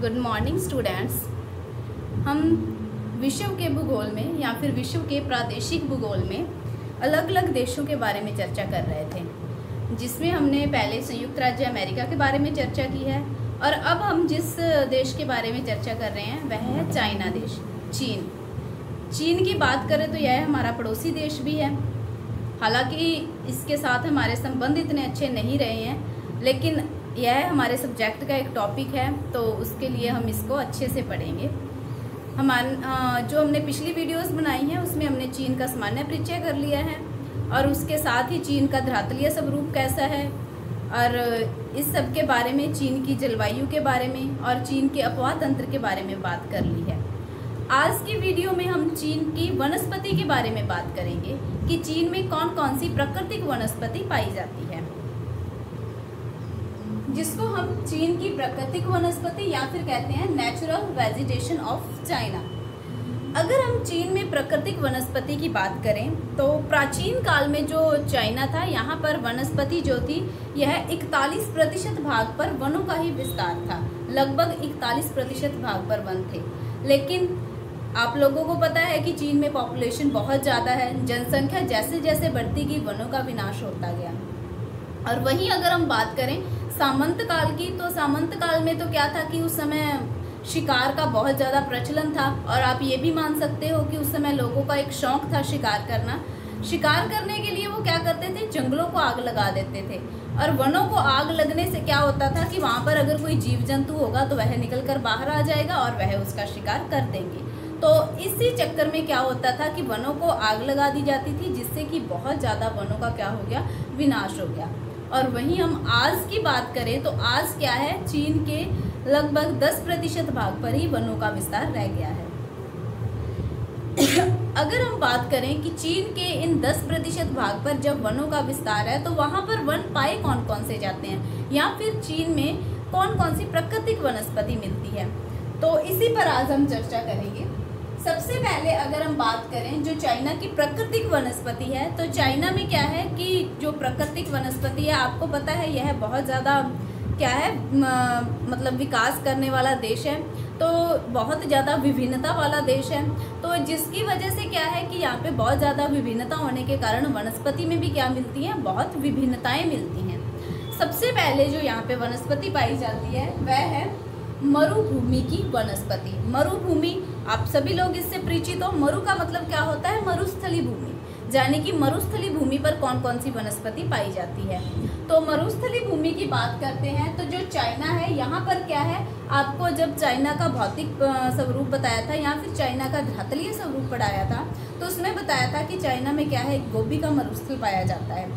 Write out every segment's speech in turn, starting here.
Good morning students हम विश्व के भूगोल में या फिर विश्व के प्रादेशिक भूगोल में अलग अलग देशों के बारे में चर्चा कर रहे थे, जिसमें हमने पहले संयुक्त राज्य अमेरिका के बारे में चर्चा की है और अब हम जिस देश के बारे में चर्चा कर रहे हैं, वह है चाइना देश, चीन। चीन की बात करें तो यह हमारा पड़ोसी देश भी है। हालाँकि इसके साथ हमारे संबंध इतने अच्छे नहीं रहे हैं, लेकिन यह हमारे सब्जेक्ट का एक टॉपिक है तो उसके लिए हम इसको अच्छे से पढ़ेंगे। हमार जो हमने पिछली वीडियोस बनाई हैं, उसमें हमने चीन का सामान्य परिचय कर लिया है, और उसके साथ ही चीन का धरातलीय स्वरूप कैसा है, और इस सब के बारे में, चीन की जलवायु के बारे में, और चीन के अपवाह तंत्र के बारे में बात कर ली है। आज की वीडियो में हम चीन की वनस्पति के बारे में बात करेंगे, कि चीन में कौन कौन सी प्राकृतिक वनस्पति पाई जाती है। जिसको हम चीन की प्राकृतिक वनस्पति या फिर कहते हैं नेचुरल वेजिटेशन ऑफ़ चाइना अगर हम चीन में प्राकृतिक वनस्पति की बात करें तो प्राचीन काल में जो चाइना था, यहाँ पर वनस्पति जो थी, यह 41 प्रतिशत भाग पर वनों का ही विस्तार था। लगभग 41 प्रतिशत भाग पर वन थे। लेकिन आप लोगों को पता है कि चीन में पॉपुलेशन बहुत ज़्यादा है। जनसंख्या जैसे जैसे बढ़ती गई, वनों का विनाश होता गया। और वहीं अगर हम बात करें सामंत काल की तो सामंत काल में तो क्या था कि उस समय शिकार का बहुत ज़्यादा प्रचलन था और आप ये भी मान सकते हो कि उस समय लोगों का एक शौक था शिकार करना। शिकार करने के लिए वो क्या करते थे? जंगलों को आग लगा देते थे। और वनों को आग लगने से क्या होता था कि वहाँ पर अगर कोई जीव जंतु होगा तो वह निकल कर बाहर आ जाएगा और वह उसका शिकार कर देंगे। तो इसी चक्कर में क्या होता था कि वनों को आग लगा दी जाती थी, जिससे कि बहुत ज़्यादा वनों का क्या हो गया? विनाश हो गया। और वहीं हम आज की बात करें तो आज क्या है? चीन के लगभग 10 प्रतिशत भाग पर ही वनों का विस्तार रह गया है। अगर हम बात करें कि चीन के इन 10 प्रतिशत भाग पर जब वनों का विस्तार है तो वहाँ पर वन पाए कौन कौन से जाते हैं? या फिर चीन में कौन कौन सी प्राकृतिक वनस्पति मिलती है? तो इसी पर आज हम चर्चा करेंगे। सबसे पहले अगर हम बात करें जो चाइना की प्राकृतिक वनस्पति है तो चाइना में क्या प्राकृतिक वनस्पति है, आपको पता है यह बहुत ज़्यादा क्या है मतलब विकास करने वाला देश है। तो बहुत ज़्यादा विभिन्नता वाला देश है। तो जिसकी वजह से क्या है कि यहाँ पे बहुत ज़्यादा विभिन्नता होने के कारण वनस्पति में भी क्या मिलती है? बहुत विभिन्नताएँ मिलती हैं। सबसे पहले जो यहाँ पे वनस्पति पाई जाती है, वह है मरुभूमि की वनस्पति। मरुभूमि, आप सभी लोग इससे परिचित हो। मरु का मतलब क्या होता है? मरुस्थली भूमि यानी कि मरुस्थली भूमि पर कौन कौन सी वनस्पति पाई जाती है। तो मरुस्थली भूमि की बात करते हैं तो जो चाइना है, यहाँ पर क्या है? आपको जब चाइना का भौतिक स्वरूप बताया था, या फिर चाइना का धरातलीय स्वरूप पढ़ाया था तो उसमें बताया था कि चाइना में क्या है? गोभी का मरुस्थल पाया जाता है।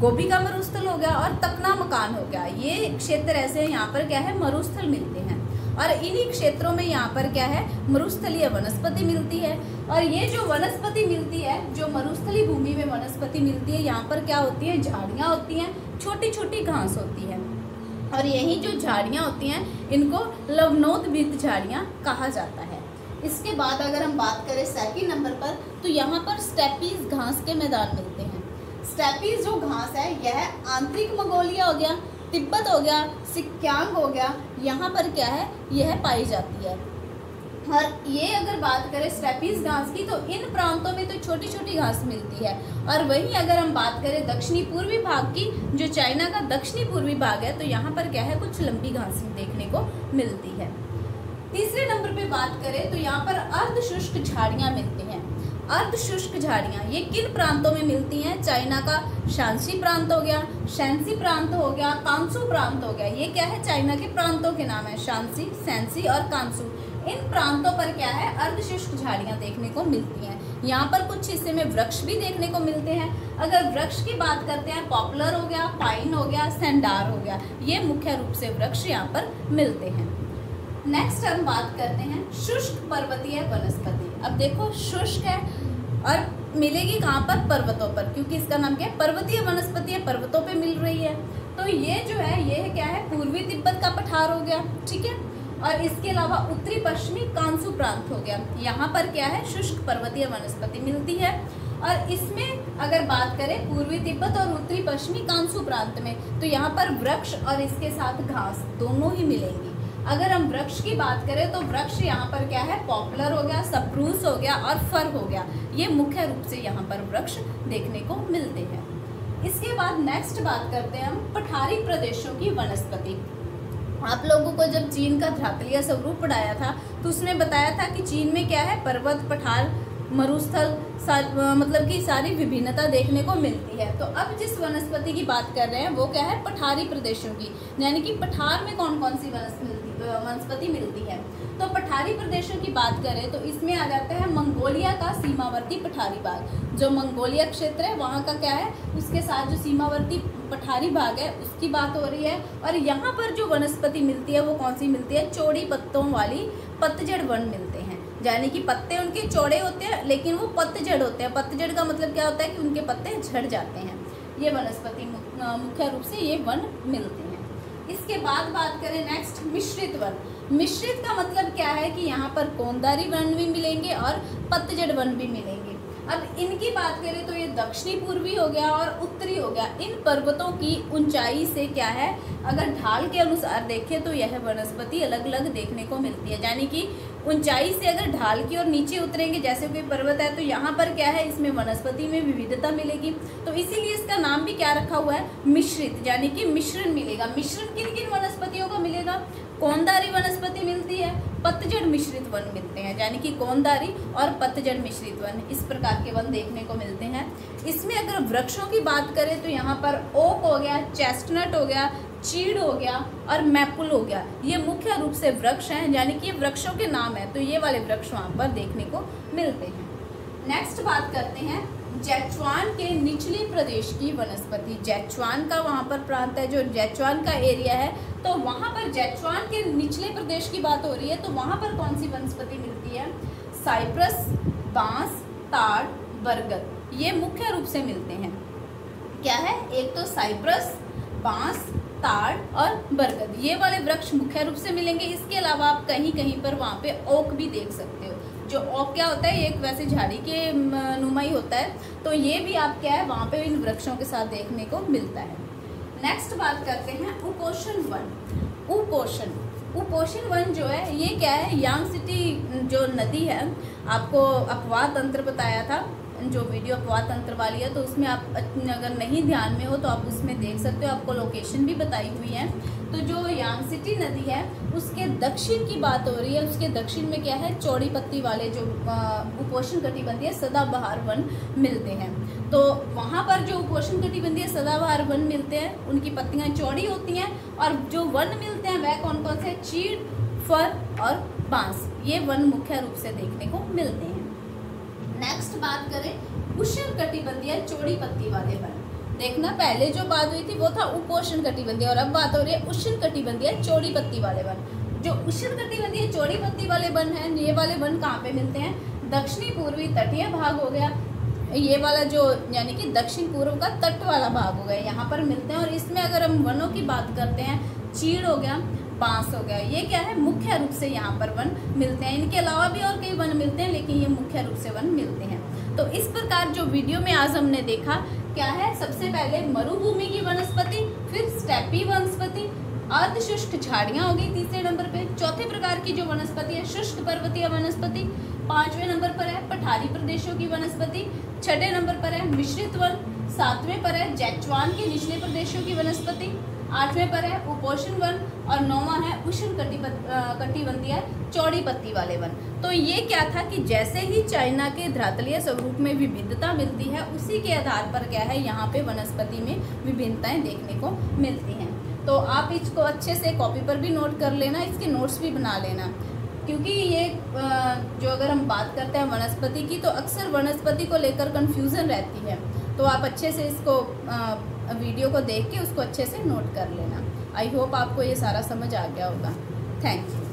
गोभी का मरुस्थल हो गया और तकना मकान हो गया। ये क्षेत्र ऐसे हैं, यहाँ पर क्या है? मरुस्थल मिलते हैं। और इन्हीं क्षेत्रों में यहाँ पर क्या है? मरुस्थलीय वनस्पति मिलती है। और ये जो वनस्पति मिलती है, जो मरुस्थली भूमि में वनस्पति मिलती है, यहाँ पर क्या होती है? झाड़ियाँ होती हैं। छोटी छोटी घास होती है। और यही जो झाड़ियाँ होती हैं, इनको लवनोदबित झाड़ियाँ कहा जाता है। इसके बाद अगर हम बात करें सेकेंड नंबर पर तो यहाँ पर स्टेपीज घास के मैदान मिलते हैं। स्टेपीज जो घास है, यह आंतरिक मंगोलिया हो गया। तिब्बत हो गया, सिक्यांग हो गया, यहाँ पर क्या है? यह पाई जाती है। और ये अगर बात करें स्टेपीज घास की तो इन प्रांतों में तो छोटी छोटी घास मिलती है। और वहीं अगर हम बात करें दक्षिणी पूर्वी भाग की, जो चाइना का दक्षिणी पूर्वी भाग है तो यहाँ पर क्या है? कुछ लंबी घास देखने को मिलती है। तीसरे नंबर पे बात करें तो यहाँ पर अर्ध शुष्क झाड़ियाँ मिलती हैं। अर्ध शुष्क झाड़ियाँ। ये किन प्रांतों में मिलती हैं? चाइना का शांसी प्रांत हो गया, शैंसी प्रांत हो गया, कांसू प्रांत हो गया। ये क्या है? चाइना के प्रांतों के नाम है, शांसी सैंसी और कांसू। इन प्रांतों पर क्या है? अर्धशुष्क झाड़ियाँ देखने को मिलती हैं। यहाँ पर कुछ हिस्से में वृक्ष भी देखने को मिलते हैं। अगर वृक्ष की बात करते हैं, पॉपुलर हो गया, पाइन हो गया, सेंडार हो गया, ये मुख्य रूप से वृक्ष यहाँ पर मिलते हैं। नेक्स्ट हम बात करते हैं शुष्क पर्वतीय वनस्पति। अब देखो, शुष्क है और मिलेगी कहाँ पर? पर्वतों पर, क्योंकि इसका नाम क्या है? पर्वतीय वनस्पति है, पर्वतों पे मिल रही है। तो ये जो है, ये क्या है? पूर्वी तिब्बत का पठार हो गया, ठीक है? और इसके अलावा उत्तरी पश्चिमी कांसू प्रांत हो गया। यहाँ पर क्या है? शुष्क पर्वतीय वनस्पति मिलती है। और इसमें अगर बात करें पूर्वी तिब्बत और उत्तरी पश्चिमी कांसू प्रांत में तो यहाँ पर वृक्ष और इसके साथ घास दोनों ही मिलेंगी। अगर हम वृक्ष की बात करें तो वृक्ष यहाँ पर क्या है? पॉपुलर हो गया सप्रूस हो गया और फर हो गया। ये मुख्य रूप से यहाँ पर वृक्ष देखने को मिलते हैं। इसके बाद नेक्स्ट बात करते हैं हम पठारी प्रदेशों की वनस्पति। आप लोगों को जब चीन का ध्राकलिया स्वरूप पढ़ाया था तो उसने बताया था कि चीन में क्या है? पर्वत पठार मरुस्थल मतलब कि सारी विभिन्नता देखने को मिलती है। तो अब जिस वनस्पति की बात कर रहे हैं, वो क्या है? पठारी प्रदेशों की। यानी कि पठार में कौन कौन सी वनस्पति मिलती है? तो पठारी प्रदेशों की बात करें तो इसमें आ जाता है मंगोलिया का सीमावर्ती पठारी भाग जो मंगोलिया क्षेत्र है, वहाँ का क्या है? उसके साथ जो सीमावर्ती पठारी भाग है, उसकी बात हो रही है। और यहाँ पर जो वनस्पति मिलती है, वो कौन सी मिलती है? चौड़ी पत्तों वाली पतझड़ वन मिलते हैं। यानी कि पत्ते उनके चौड़े होते हैं, लेकिन वो पतझड़ होते हैं। पतझड़ का मतलब क्या होता है कि उनके पत्ते झड़ जाते हैं। ये वनस्पति मुख्य रूप से ये वन मिलते हैं। इसके बाद बात करें नेक्स्ट मिश्रित वन। मिश्रित का मतलब क्या है कि यहाँ पर कोंदारी वन भी मिलेंगे और पतझड़ वन भी मिलेंगे। अब इनकी बात करें तो ये दक्षिणी पूर्वी हो गया और उत्तरी हो गया। इन पर्वतों की ऊंचाई से क्या है? अगर ढाल के अनुसार देखें तो यह वनस्पति अलग अलग देखने को मिलती है। यानी कि ऊंचाई से अगर ढाल की और नीचे उतरेंगे, जैसे कोई पर्वत है तो यहाँ पर क्या है? इसमें वनस्पति में विविधता मिलेगी। तो इसीलिए इसका नाम भी क्या रखा हुआ है? मिश्रित, यानी कि मिश्रण मिलेगा। मिश्रण किन किन वनस्पतियों का मिलेगा? कौनदारी वनस्पति मिलती है? पतझड़ मिश्रित वन मिलते हैं, यानी कि कौनदारी और पतझड़ मिश्रित वन। इस प्रकार के वन देखने को मिलते हैं। इसमें अगर वृक्षों की बात करें तो यहाँ पर ओक हो गया, चेस्टनट हो गया, चीड़ हो गया और मैपुल हो गया। ये मुख्य रूप से वृक्ष हैं, यानी कि ये वृक्षों के नाम है तो ये वाले वृक्ष वहाँ पर देखने को मिलते हैं। नेक्स्ट बात करते हैं जैचवान के निचले प्रदेश की वनस्पति। जैचवान का वहाँ पर प्रांत है, जो जैचवान का एरिया है। तो वहाँ पर जैचवान के निचले प्रदेश की बात हो रही है तो वहाँ पर कौन सी वनस्पति मिलती है? साइप्रस, बाँस, ताड़, बरगद, ये मुख्य रूप से मिलते हैं। क्या है? एक तो साइप्रस, बाँस, ताड़ और बरगद, ये वाले वृक्ष मुख्य रूप से मिलेंगे। इसके अलावा आप कहीं कहीं पर वहाँ पे ओक भी देख सकते हो। जो ओक क्या होता है, एक वैसे झाड़ी के नुमाई होता है। तो ये भी आप क्या है, वहाँ पे इन वृक्षों के साथ देखने को मिलता है। नेक्स्ट बात करते हैं उपोषण वन। उपोषण। उपोषण वन जो है, ये क्या है यांग सिटी जो नदी है, आपको अपवाह तंत्र बताया था, जो वीडियो अपवाद तंत्र वाली है तो उसमें आप अगर नहीं ध्यान में हो तो आप उसमें देख सकते हो, आपको लोकेशन भी बताई हुई है। तो जो यांग सिटी नदी है, उसके दक्षिण की बात हो रही है, उसके दक्षिण में क्या है, चौड़ी पत्ती वाले जो उपोषण कटिबंधीय सदाबहार वन मिलते हैं। तो वहाँ पर जो उपोषण कटिबंधीय सदाबहार वन मिलते हैं, उनकी पत्तियाँ चौड़ी होती हैं, और जो वन मिलते हैं, वह कौन कौन से चीड़, फर और बाँस। ये वन मुख्य रूप से देखने को मिलते हैं। नेक्स्ट बात करें, उष्ण कटिबंधीय चौड़ी पत्ती वाले वन। देखना, पहले जो बात हुई थी वो था उपोषण कटिबंधीय, और अब बात हो रही है उष्ण कटिबंधीय चौड़ी पत्ती वाले वन। जो उष्ण कटिबंधीय चौड़ी पत्ती वाले वन है, ये वाले वन कहाँ पे मिलते हैं? दक्षिणी पूर्वी तटीय भाग हो गया। ये वाला जो, यानी कि दक्षिण पूर्व का तट वाला भाग हो गया, यहाँ पर मिलते हैं। और इसमें अगर हम वनों की बात करते हैं, चीड़ हो गया, बाँस हो गया, ये क्या है? मुख्य रूप से यहाँ पर वन मिलते हैं। इनके अलावा भी और कई वन मिलते हैं, लेकिन ये मुख्य रूप से वन मिलते हैं। तो इस प्रकार जो वीडियो में आज हमने देखा क्या है? सबसे पहले मरुभूमि की वनस्पति, फिर स्टेपी वनस्पति। अर्ध झाड़ियाँ हो गई तीसरे नंबर पे। चौथे प्रकार की जो वनस्पति है, शुष्क पर्वतीय वनस्पति। पाँचवें नंबर पर है पठारी प्रदेशों की वनस्पति। छठे नंबर पर है मिश्रित वन। सातवें पर है जैचवान के निचले प्रदेशों की वनस्पति। आठवें पर है उपोषण वन और नौवा है, उष्ण कटिबंधीय चौड़ी पत्ती वाले वन। तो ये क्या था कि जैसे ही चाइना के ध्रातलीय स्वरूप में विभिन्नता मिलती है, उसी के आधार पर क्या है, यहाँ पे वनस्पति में विभिन्नताएँ देखने को मिलती हैं। तो आप इसको अच्छे से कॉपी पर भी नोट कर लेना, इसके नोट्स भी बना लेना। क्योंकि ये जो अगर हम बात करते हैं वनस्पति की तो अक्सर वनस्पति को लेकर कन्फ्यूज़न रहती है। तो आप अच्छे से इसको वीडियो को देख के उसको अच्छे से नोट कर लेना। आई होप आपको ये सारा समझ आ गया होगा। Thank you